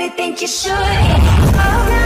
really think you should. Oh,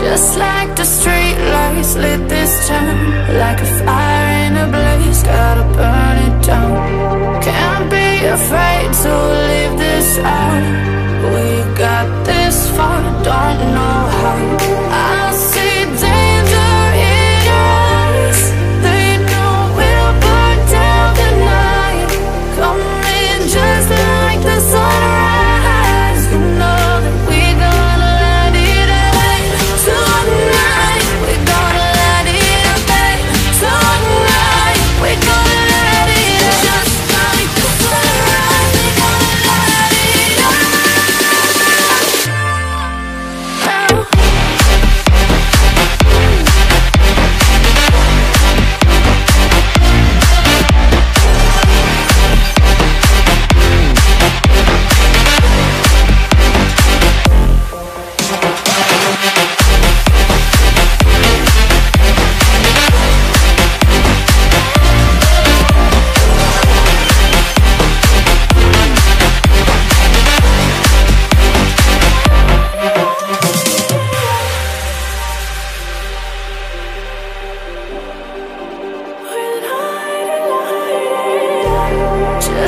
Just like the street lights lit this town Like a fire in a blaze, gotta burn it down afraid to leave this out We got this far, don't know how. I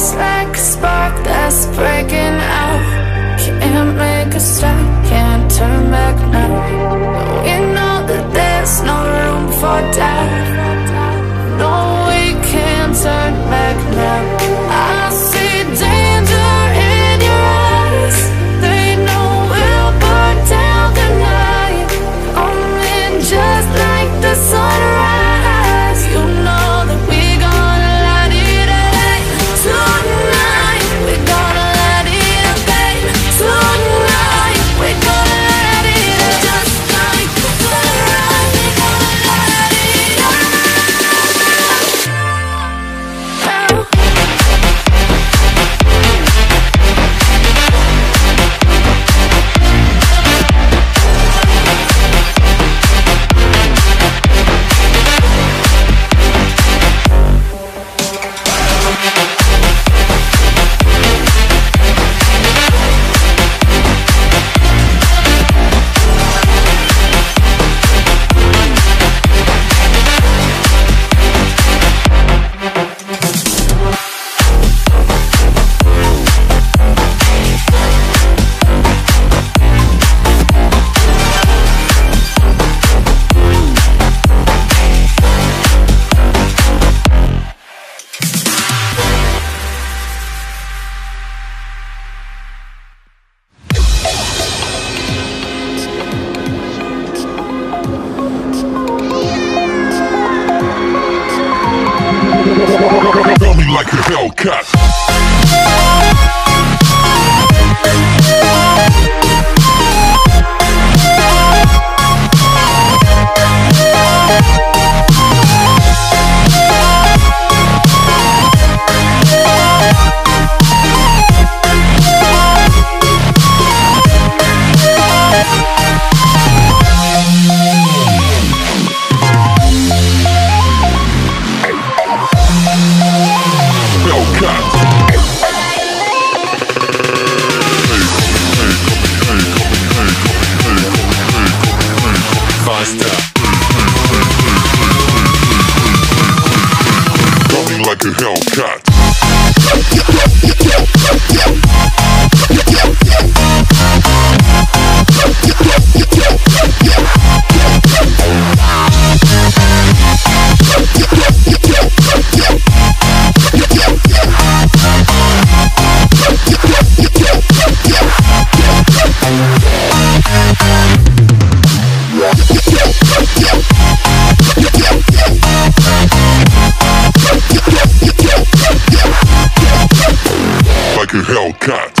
Just like a spark that's breaking out. Can't make a stop, Feel me like a Hellcat. Yeah. like a Hellcat.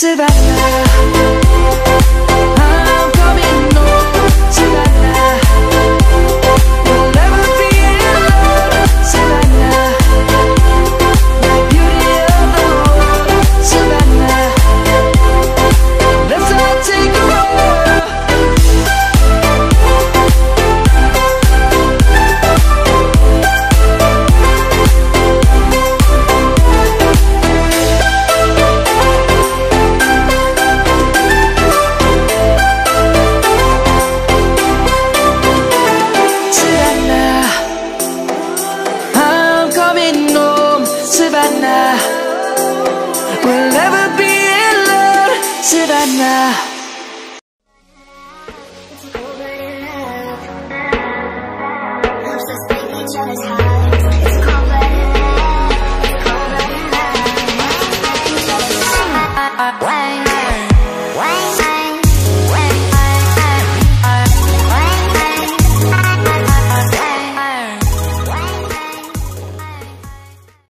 Savannah. pressure is high.